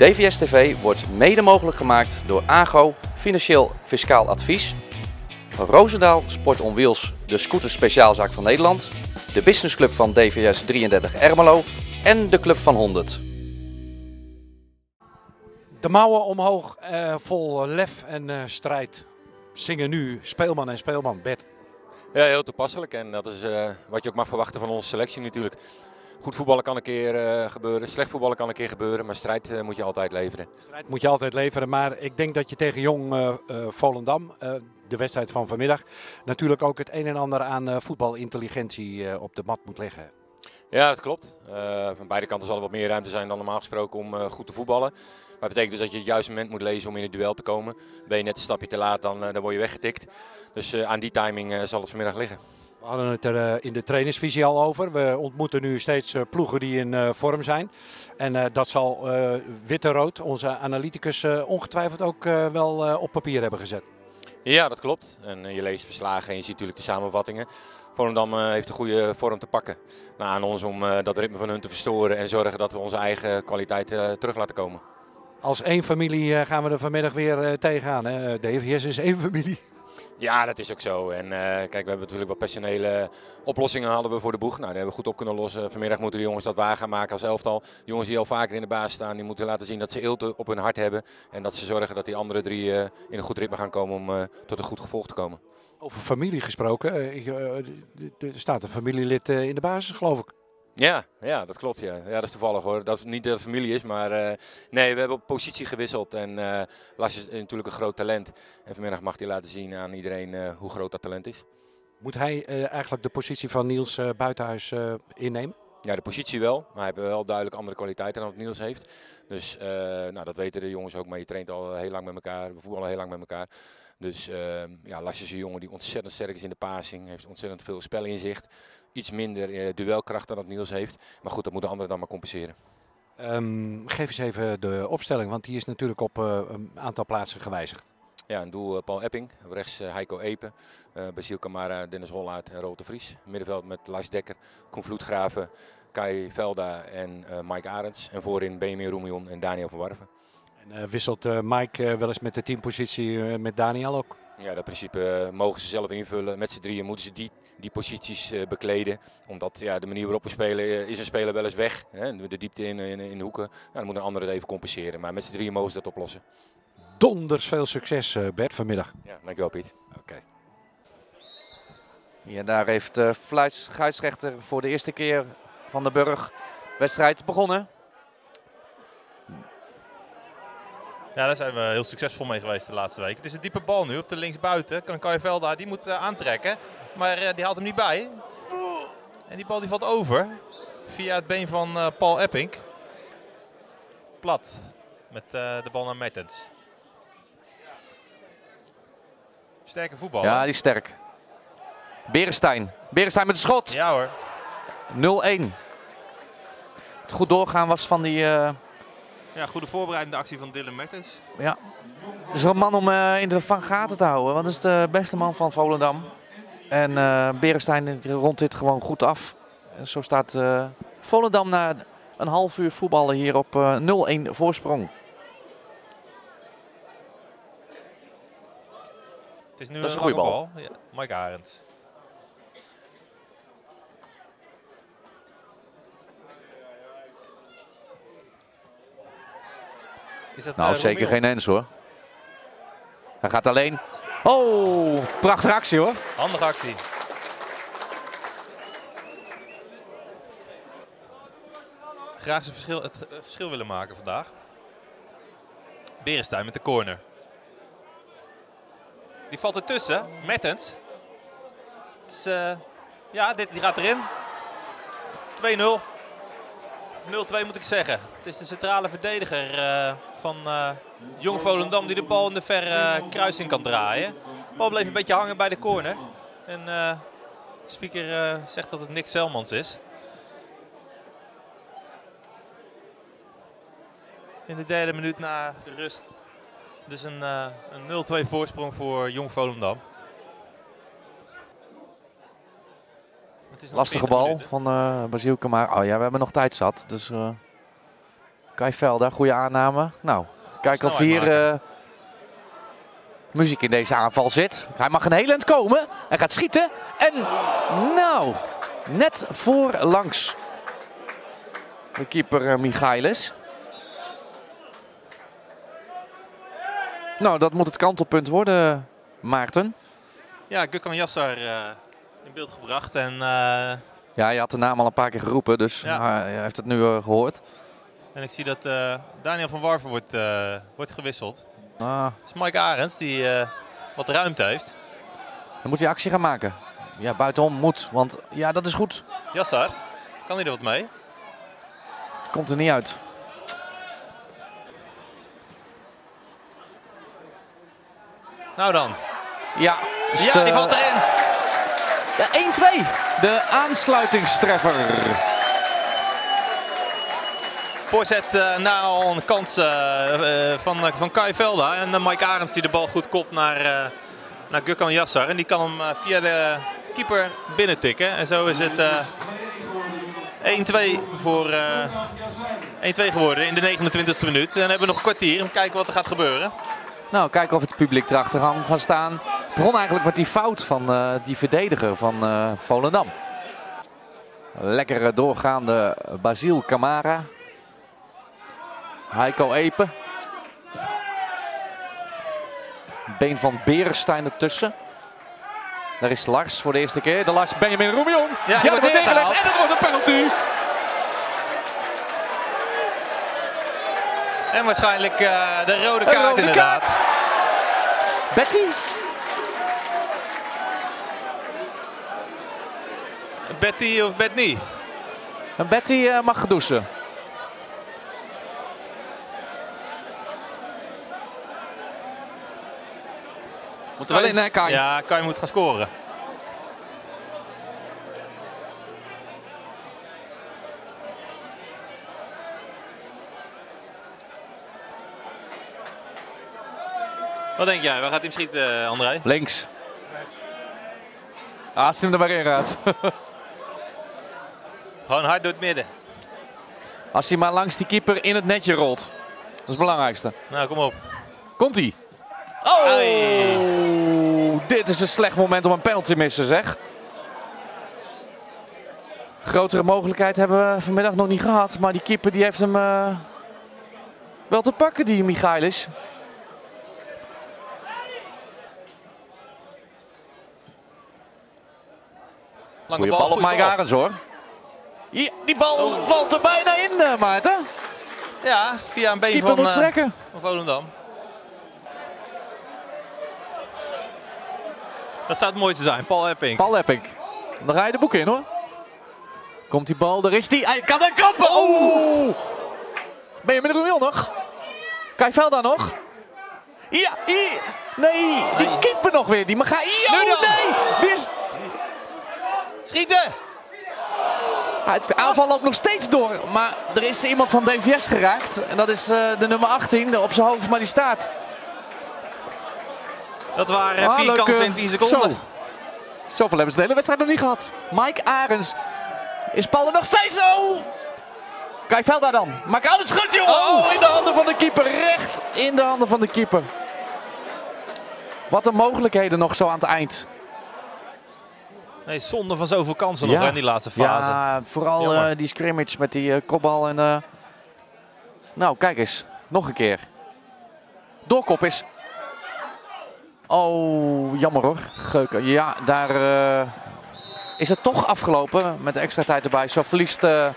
DVS TV wordt mede mogelijk gemaakt door AGO Financieel Fiscaal Advies, Roosendaal Sport on Wheels, de scooter speciaalzaak van Nederland, de businessclub van DVS 33 Ermelo en de Club van 100. De mouwen omhoog, eh, vol lef en eh, strijd. Zingen nu speelman en speelman, Bert. Ja, heel toepasselijk. En dat is eh, wat je ook mag verwachten van onze selectie natuurlijk. Goed voetballen kan een keer eh, gebeuren, slecht voetballen kan een keer gebeuren, maar strijd eh, moet je altijd leveren. Strijd moet je altijd leveren, maar ik denk dat je tegen jong eh, Volendam, de wedstrijd van vanmiddag, natuurlijk ook het een en ander aan voetbalintelligentie op de mat moet leggen. Ja, dat klopt. Van beide kanten zal er wat meer ruimte zijn dan normaal gesproken om goed te voetballen. Maar dat betekent dus dat je het juiste moment moet lezen om in het duel te komen. Ben je net een stapje te laat, dan, dan word je weggetikt. Dus aan die timing zal het vanmiddag liggen. We hadden het er eh, in de trainersvisie al over. We ontmoeten nu steeds eh, ploegen die in eh, vorm zijn. En dat zal Witte-Rood, onze analyticus, ongetwijfeld ook wel op papier hebben gezet. Ja, dat klopt. En je leest verslagen en je ziet natuurlijk de samenvattingen. Volendam heeft een goede vorm te pakken. Nou, aan ons om dat ritme van hun te verstoren en zorgen dat we onze eigen kwaliteit terug laten komen. Als één familie gaan we er vanmiddag weer tegenaan. Hè? DVS is één familie. Ja, dat is ook zo. En eh, kijk, we hebben natuurlijk wat personele oplossingen hadden we voor de boeg. Nou, die hebben we goed op kunnen lossen. Vanmiddag moeten de jongens dat waar gaan maken als elftal. Jongens die al vaker in de baas staan, die moeten laten zien dat ze eelt op hun hart hebben. En dat ze zorgen dat die andere drie eh, in een goed ritme gaan komen om eh, tot een goed gevolg te komen. Over familie gesproken. er staat een familielid in de basis, geloof ik. Ja, ja, dat klopt. Ja. ja, dat is toevallig hoor. Dat, niet dat het familie is, maar eh, nee, we hebben op positie gewisseld. En eh Lars is natuurlijk een groot talent. En vanmiddag mag hij laten zien aan iedereen eh, hoe groot dat talent is. Moet hij eigenlijk de positie van Niels Buitenhuis innemen? Ja, de positie wel, maar hij heeft wel duidelijk andere kwaliteiten dan wat Niels heeft. Dus nou, dat weten de jongens ook, maar je traint al heel lang met elkaar, we voetballen heel lang met elkaar. Dus eh, ja, Lars is een jongen die ontzettend sterk is in de passing, heeft ontzettend veel spelinzicht. Iets minder eh, duelkracht dan dat Niels heeft. Maar goed, dat moeten anderen dan maar compenseren. Ehm, geef eens even de opstelling, want die is natuurlijk op eh, een aantal plaatsen gewijzigd. Ja, een doel eh, Paul Epping, rechts Heiko Epen, eh Basiel Kamara, Dennis Hollaert en Roel de Vries. Middenveld met Lars Dekker, Koen Vloedgraven, Kai Velda en eh, Mike Arends. En voorin Benjamin Roemion en Daniel van Warven. En wisselt Mike wel eens met de teampositie met Daniel ook? Ja, dat principe mogen ze zelf invullen. Met z'n drieën moeten ze die, die posities eh, bekleden. Omdat ja, de manier waarop we spelen, eh, is een speler wel eens weg. Hè? De diepte in, in, in de hoeken. Nou, dan moet een ander het even compenseren. Maar met z'n drieën mogen ze dat oplossen. Donders veel succes, eh, Bert, vanmiddag. Ja, dankjewel Piet. Oké. Ja, daar heeft de fluitscheidsrechter voor de eerste keer van de Burg wedstrijd begonnen. Ja, daar zijn we heel succesvol mee geweest de laatste week. Het is een diepe bal nu op de linksbuiten. Kan Velda, die moet eh, aantrekken. Maar eh, die haalt hem niet bij. En die bal die valt over. Via het been van eh, Paul Epping. Plat. Met de bal naar Mertens. Sterke voetbal. Ja, die is sterk. Berenstein. Berenstein met een schot. Ja hoor. 0-1. Het goed doorgaan was van die... Ja, goede voorbereidende actie van Dylan Mertens. ja. Het is wel een man om eh, in de van gaten te houden. Want dat is de beste man van Volendam. En eh Berenstein rondt dit gewoon goed af. En zo staat eh, Volendam na een half uur voetballen hier op eh, 0-1 voorsprong. Het is nu Dat is een goede bal. Ja, Mike Arends. Is dat, Nou, eh, zeker geen ens hoor. Hij gaat alleen. Oh, prachtige actie hoor. Handige actie. Graag zijn verschil, het eh, verschil willen maken vandaag. Berenstein met de corner. Die valt ertussen. Mertens. Het is, eh, ja, dit, die gaat erin. 2-0. Of 0-2 moet ik zeggen. Het is de centrale verdediger van eh, Jong Volendam die de bal in de verre kruising kan draaien. De bal bleef een beetje hangen bij de corner. En eh, de speaker eh, zegt dat het Nick Selmans is. In de derde minuut na de rust. Dus een, eh, een 0-2 voorsprong voor Jong Volendam. Het is nog Lastige 40 bal minuten. van eh Basielke, maar oh ja, we hebben nog tijd zat. Dus eh, Kai Velda, goede aanname. Nou, kijk of hier eh, muziek in deze aanval zit. Hij mag een heel eind komen. Hij gaat schieten. En nou, net voor langs de keeper eh, Michailis. Nou, dat moet het kantelpunt worden, Maarten. Ja, Gökhan Yassar eh, in beeld gebracht. En, eh, Ja, je had de naam al een paar keer geroepen, dus Ja. hij heeft het nu eh, gehoord. En ik zie dat eh, Daniel van Warven wordt, eh, wordt gewisseld. Ah, Dat is Mike Arends die eh, wat ruimte heeft. dan moet hij actie gaan maken. Ja, buitenom moet, want ja, dat is goed. Yassar, kan hij er wat mee? Komt er niet uit. Nou dan. Ja, is Ja, die valt erin. Ja, 1-2. De aansluitingstreffer. Voorzet eh na al een kans eh, eh, van, van Kai Velda. En Mike Arends die de bal goed kopt naar, eh naar Gökhan Yassar. En die kan hem via de keeper binnentikken. En zo is het eh 1-2 voor eh 1-2 geworden in de 29e minuut. En dan hebben we nog een kwartier om kijken wat er gaat gebeuren. Nou, kijken of het publiek erachter gaan staan. Het begon eigenlijk met die fout van die verdediger van Volendam. Lekkere doorgaande Basiel Camara. Heiko Epe. Been van Berenstein ertussen. Daar is Lars voor de eerste keer. De Lars Benjamin Roemion. Ja, dat neergelegd en het wordt een penalty. En waarschijnlijk eh, de rode kaart rode inderdaad. kaart. Betty. Betty of Betny? En Betty eh, mag douchen. Moet er wel in, hè, Kai? Ja, Kai moet gaan scoren. Wat denk jij? Waar gaat hij hem schieten, André? Links. Ah, als hij hem er maar in gaat. Gewoon hard door het midden. Als hij maar langs die keeper in het netje rolt. Dat is het belangrijkste. Nou, kom op. Komt hij. Oh! Ai. Dit is een slecht moment om een penalty te missen, zeg. Grotere mogelijkheid hebben we vanmiddag nog niet gehad. Maar die keeper die heeft hem eh, wel te pakken, die Michailis. Lange Goeie bal op Mike Arends hoor. Ja, die bal valt er bijna in, eh, Maarten. Ja, via een been Keeper van, moet eh, van Volendam. Dat zou het mooiste zijn, Paul Epping. Paul Epping. Dan ga je de boek in hoor. Komt die bal, daar is die. Hij kan er kappen. Oh! Ben je met de nog? Kai Velda nog? Ja, hier. Nee, die keeper nog weer. Die mag gaan. Oh, nee. Weer. Schieten! Het aanval loopt nog steeds door. Maar er is iemand van DVS geraakt. En dat is eh, de nummer 18 op zijn hoofd, maar die staat. Dat waren Ah, vier kansen eh, in 10 seconden. Zo. Zoveel hebben ze de hele wedstrijd nog niet gehad. Mike Arens. Is Paul er nog steeds zo? Kai Velda dan. Maak alles goed, jongen. Oh, in de handen van de keeper. Recht in de handen van de keeper. Wat een mogelijkheden nog zo aan het eind. Nee, zonde van zoveel kansen nog Ja. in die laatste fase. Ja, vooral eh, die scrimmage met die eh, kopbal. En, eh, Nou, kijk eens. Nog een keer. Doorkop is. Oh, jammer hoor. Geuken. Ja, daar eh, is het toch afgelopen met de extra tijd erbij. Zo verliest eh,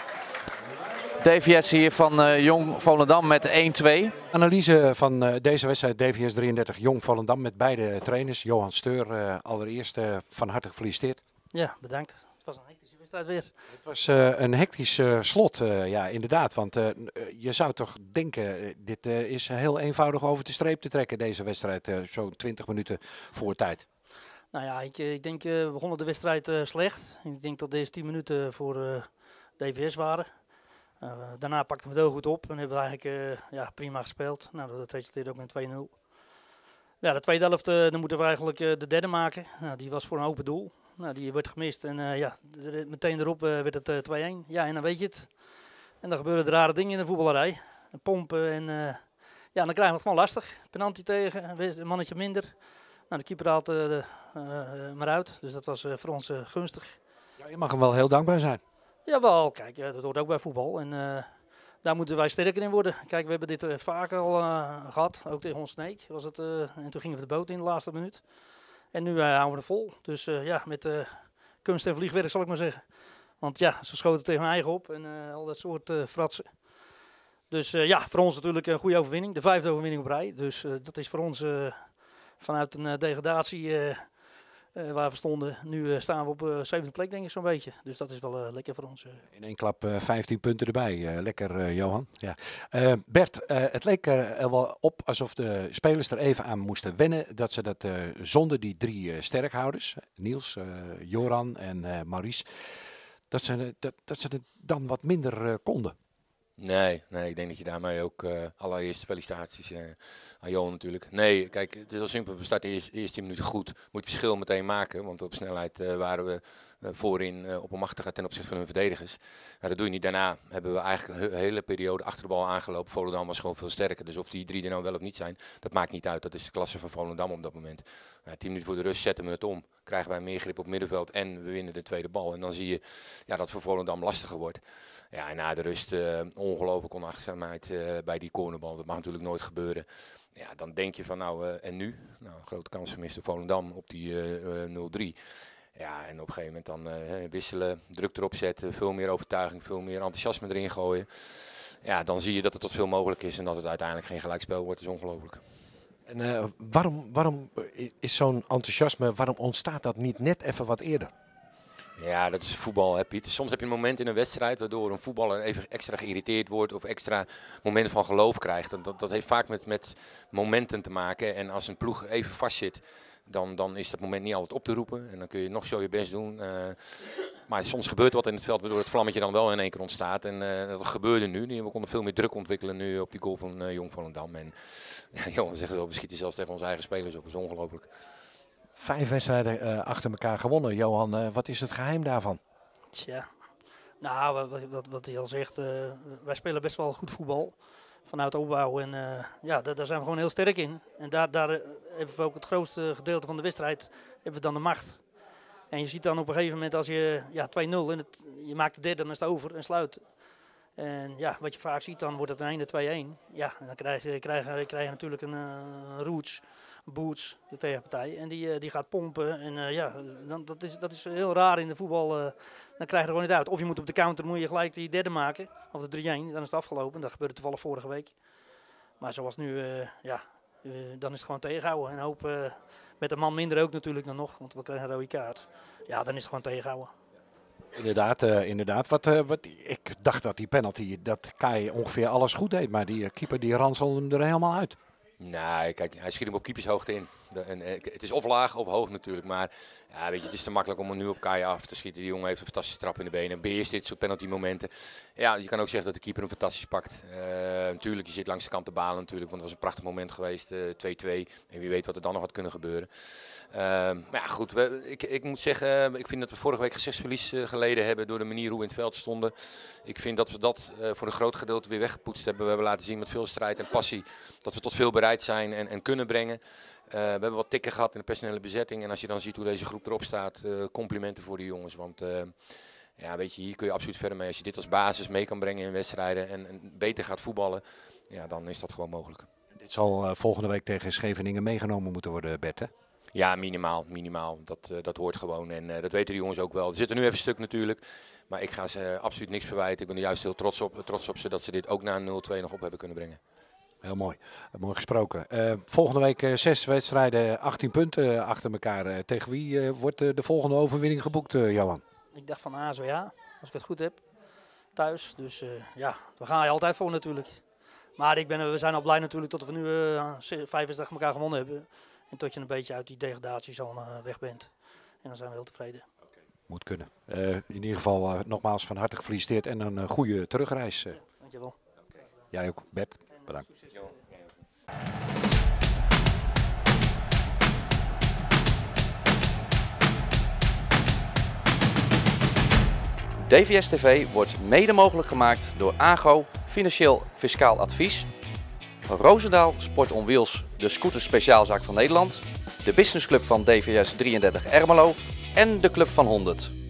DVS hier van eh, Jong Volendam met 1-2. Analyse van eh, deze wedstrijd DVS 33 Jong Volendam met beide trainers. Johan Steur, eh, allereerst eh, van harte gefeliciteerd. Ja, bedankt. Het was een hectische wedstrijd weer. Het was eh, een hectisch eh, slot, eh, ja inderdaad. Want je zou toch denken, dit is heel eenvoudig over de streep te trekken deze wedstrijd. Zo'n 20 minuten voor tijd. Nou ja, ik, ik denk, we begonnen de wedstrijd slecht. Ik denk dat deze 10 minuten voor DVS waren. Daarna pakten we het heel goed op en hebben we eigenlijk ja, prima gespeeld. Nou, dat resulteerde ook in 2-0. Ja, de tweede helft dan moeten we eigenlijk de derde maken. Nou, die was voor een open doel. Nou, die werd gemist en uh, ja, meteen erop werd het 2-1. Ja, en dan weet je het. En dan gebeuren er rare dingen in de voetballerij. en pompen. En eh, ja, dan krijgen we het gewoon lastig. Penalty tegen, een mannetje minder. Nou, de keeper haalt maar uit. Dus dat was voor ons gunstig. Ja, je mag hem wel heel dankbaar zijn. Jawel, kijk, dat hoort ook bij voetbal. En daar moeten wij sterker in worden. Kijk, we hebben dit vaker al gehad. Ook tegen ons Sneek was het. en toen gingen we de boot in de laatste minuut. En nu houden we er vol. Dus ja, met kunst en vliegwerk zal ik maar zeggen. Want ja, ze schoten tegen hun eigen op en al dat soort fratsen. Dus ja, voor ons natuurlijk een goede overwinning. De vijfde overwinning op rij. Dus dat is voor ons vanuit een degradatie waar we stonden. Nu staan we op zevende plek denk ik zo'n beetje. Dus dat is wel lekker voor ons. In één klap 15 punten erbij. lekker Johan. Ja. Bert, het leek er wel op alsof de spelers er even aan moesten wennen. Dat ze dat zonder die drie sterkhouders, Niels, Joran en Maurice dat ze, dat, dat ze het dan wat minder konden. Nee, nee, ik denk dat je daarmee ook uh, allereerst felicitaties uh, aan Johan natuurlijk. Nee, kijk, het is wel simpel. We starten eerst, eerst 10 minuten goed. Moet verschil meteen maken, want op snelheid uh, waren we voorin op een machtige ten opzichte van hun verdedigers. Nou, dat doe je niet. Daarna hebben we eigenlijk een hele periode achter de bal aangelopen. Volendam was gewoon veel sterker. Dus of die drie er nou wel of niet zijn, dat maakt niet uit. Dat is de klasse van Volendam op dat moment. Nou, 10 minuten voor de rust zetten we het om. Krijgen wij meer grip op middenveld en we winnen de tweede bal. En dan zie je ja, dat voor Volendam lastiger wordt. Ja, en na de rust uh, ongelooflijk onachtzaamheid uh, bij die cornerbal. Dat mag natuurlijk nooit gebeuren. Ja, dan denk je van nou, uh, en nu? Nou, grote kans gemist Volendam op die 0-3. Ja, en op een gegeven moment dan wisselen, druk erop zetten, veel meer overtuiging, veel meer enthousiasme erin gooien. Ja, dan zie je dat het tot veel mogelijk is en dat het uiteindelijk geen gelijkspel wordt. Is ongelooflijk. En waarom, waarom is zo'n enthousiasme, waarom ontstaat dat niet net even wat eerder? Ja, dat is voetbal, hè, Piet. Soms heb je een moment in een wedstrijd waardoor een voetballer even extra geïrriteerd wordt of extra momenten van geloof krijgt. Dat, dat heeft vaak met, met momenten te maken. En als een ploeg even vastzit, dan, dan is dat moment niet altijd op te roepen. En dan kun je nog zo je best doen. Uh, maar soms gebeurt wat in het veld, waardoor het vlammetje dan wel in één keer ontstaat. En uh, dat gebeurde nu. We konden veel meer druk ontwikkelen nu op die goal van uh, Jong Volendam. En ja, Johan zegt het al, we schieten zelfs tegen onze eigen spelers op. Dat is ongelooflijk. Vijf wedstrijden uh, achter elkaar gewonnen. Johan, uh, wat is het geheim daarvan? Tja, nou, wat, wat, wat hij al zegt, uh, wij spelen best wel goed voetbal vanuit opbouw. En ja, daar, zijn we gewoon heel sterk in. En daar, daar hebben we ook het grootste gedeelte van de wedstrijd, hebben we dan de macht. En je ziet dan op een gegeven moment als je ja, 2-0 en het, je maakt de derde, dan is het over en sluit. En ja, wat je vaak ziet, dan wordt het een einde 2-1. Ja, dan krijg je, krijg, natuurlijk een, een roots. Boots, de tegenpartij. En die, eh, die gaat pompen. En uh, ja, dan, dat, is, dat is heel raar in de voetbal. Dan krijg je er gewoon niet uit. Of je moet op de counter moet je gelijk die derde maken. Of de 3-1, dan is het afgelopen. Dat gebeurde toevallig vorige week. Maar zoals nu, ja, dan is het gewoon tegenhouden. En hoop met een man minder ook natuurlijk dan nog. Want we krijgen een rode kaart. Ja, dan is het gewoon tegenhouden. Inderdaad, uh, inderdaad. Wat, uh, wat, ik dacht dat die penalty, dat Kai ongeveer alles goed deed. Maar die keeper die ranselde hem er helemaal uit. Nee, kijk, hij schiet hem op keepershoogte in. En, eh, het is of laag of hoog natuurlijk. Maar ja, weet je, het is te makkelijk om hem nu op Kai af te schieten. Die jongen heeft een fantastische trap in de benen. Beheerst dit soort penalty momenten. Ja, je kan ook zeggen dat de keeper hem fantastisch pakt. Natuurlijk, je zit langs de kant te balen natuurlijk. Want het was een prachtig moment geweest. 2-2. en wie weet wat er dan nog had kunnen gebeuren. Maar ja, goed. Ik, ik moet zeggen, ik vind dat we vorige week gezichtsverlies geleden hebben. Door de manier hoe we in het veld stonden. Ik vind dat we dat voor een groot gedeelte weer weggepoetst hebben. We hebben laten zien met veel strijd en passie. Dat we tot veel bereid zijn en, en kunnen brengen. Uh, we hebben wat tikken gehad in de personele bezetting. En als je dan ziet hoe deze groep erop staat, uh, complimenten voor die jongens. Want uh, ja, weet je, hier kun je absoluut verder mee. Als je dit als basis mee kan brengen in wedstrijden en, en beter gaat voetballen, ja, dan is dat gewoon mogelijk. Dit zal volgende week tegen Scheveningen meegenomen moeten worden, Bert, hè? Ja, minimaal. minimaal. Dat, dat hoort gewoon. En dat weten die jongens ook wel. Er zitten nu even stuk natuurlijk. Maar ik ga ze absoluut niks verwijten. Ik ben er juist heel trots op, trots op ze dat ze dit ook na 0-2 nog op hebben kunnen brengen. Heel mooi. Mooi gesproken. Uh, volgende week uh, zes wedstrijden, 18 punten achter elkaar. Uh, tegen wie wordt de volgende overwinning geboekt, Johan? Ik dacht van ja, als ik het goed heb. Thuis. Dus ja, daar ga je altijd voor natuurlijk. Maar ik ben, we zijn al blij natuurlijk tot we nu vijf wedstrijden elkaar gewonnen hebben. En tot je een beetje uit die degradatie zo weg bent. En dan zijn we heel tevreden. Moet kunnen. in ieder geval nogmaals van harte gefeliciteerd en een goede terugreis. Ja, dankjewel. Jij ook, Bert. Bedankt. DVS TV wordt mede mogelijk gemaakt door AGO, Financieel Fiscaal Advies, Roosendaal Sport on Wheels, de scooter speciaalzaak van Nederland, de businessclub van DVS 33 Ermelo en de Club van 100.